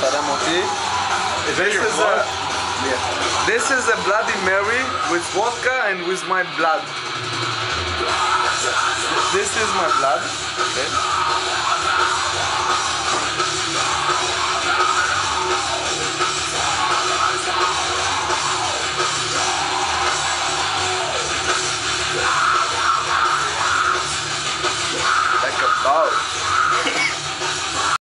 So that This is a yeah. This is a Bloody Mary with vodka and with my blood. This is my blood. Okay. Like a boat.